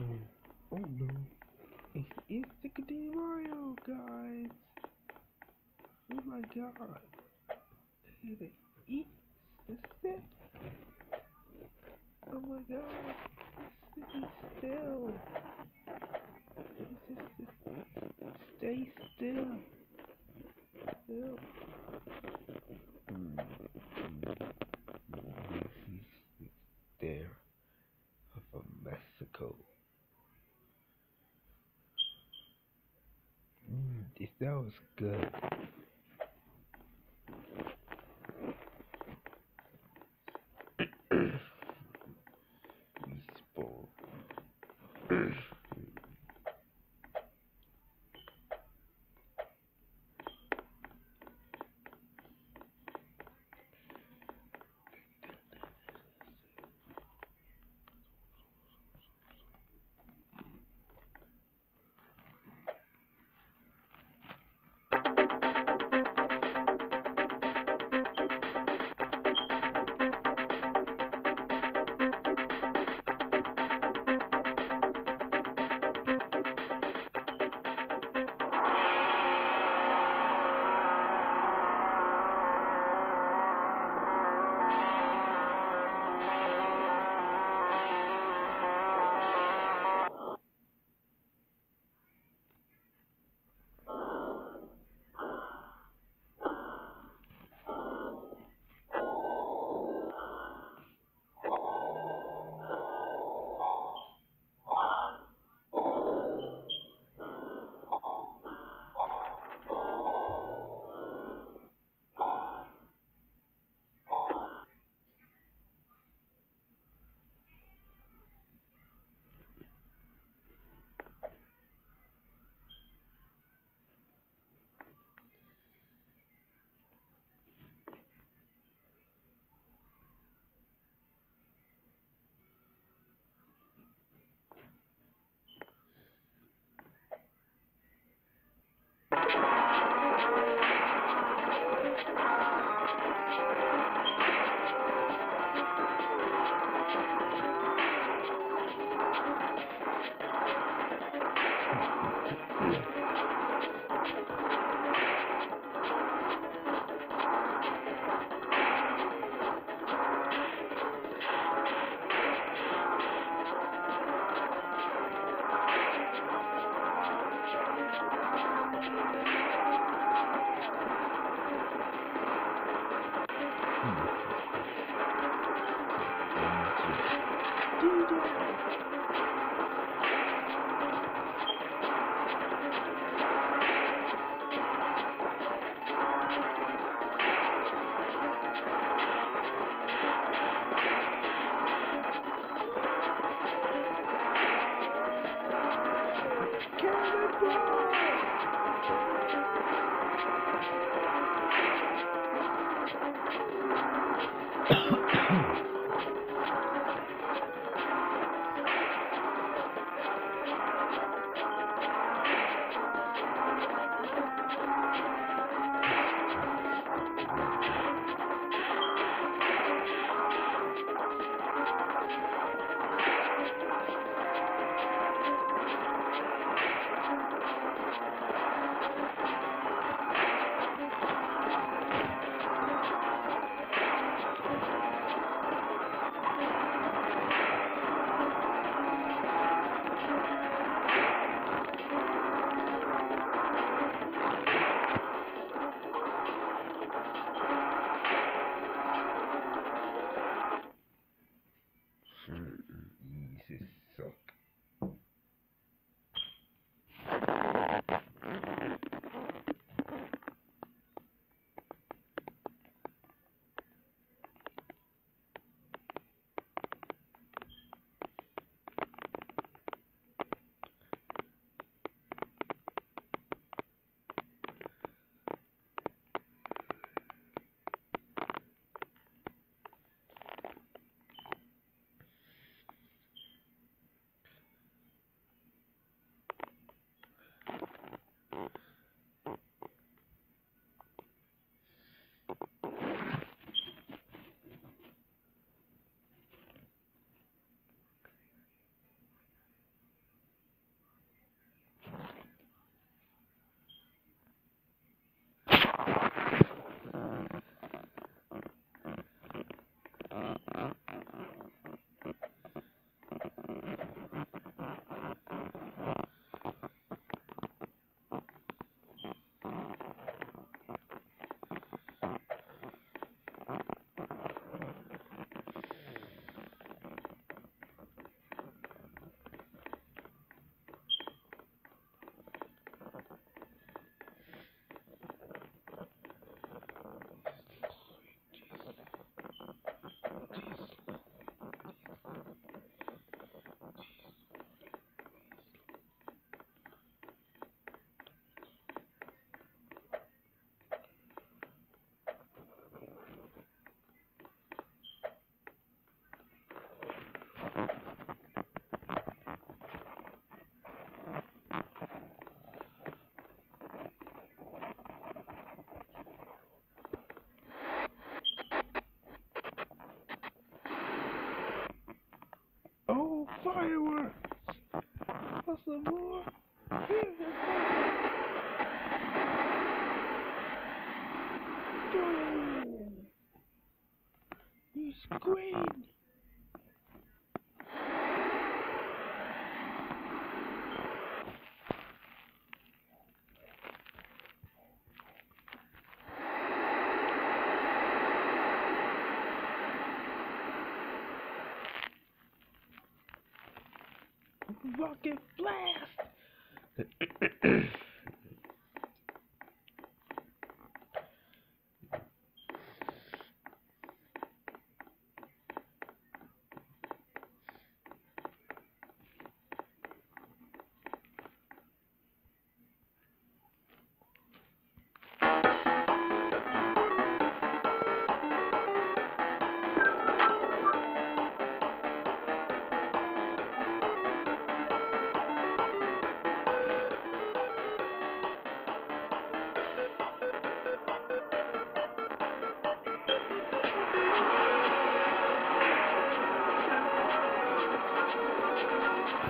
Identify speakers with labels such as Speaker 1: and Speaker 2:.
Speaker 1: Oh no. It's, it's Nicotine Mario, guys. Oh my god. Did It eats the stick. Oh my god. Sticky still. Just, just stay still. Still. That was good. Yeah. Jesus suck. Fireworks. What's some more? Here's the! You squid! Rocket blast! Mm-hmm.